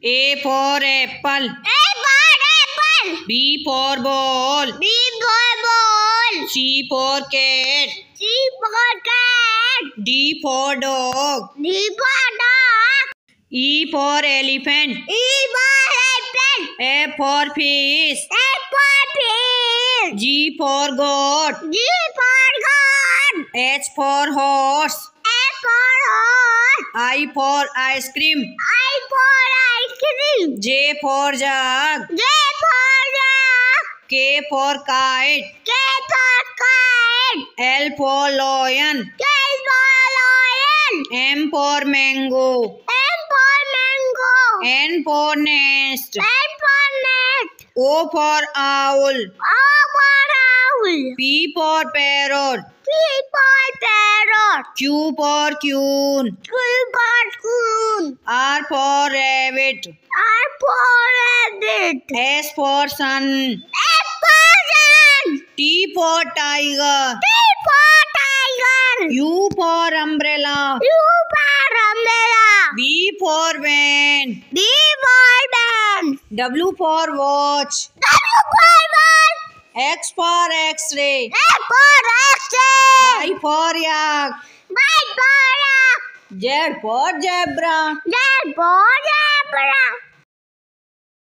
A for apple. A for apple. B for ball. B for ball. C for cat. C for cat. D for dog. D for dog. E for elephant. E for elephant. F for fish. F for fish. G for goat. G for goat. H for horse. H for horse. I for ice cream. I for ice ice cream J for jug J for jug K for kite. K for kite. L for lion. K for lion. M for mango. M for mango. N for nest. N for nest. O for owl. O for owl. P for parrot. P for parrot. Q for queen. Q R for rabbit. R for rabbit. S for sun. S for sun. T for tiger. T for tiger. U for umbrella. U for umbrella. V for van. B for band. W for watch. W for ball. X for x-ray. X for X-ray. Z for zebra Z for zebra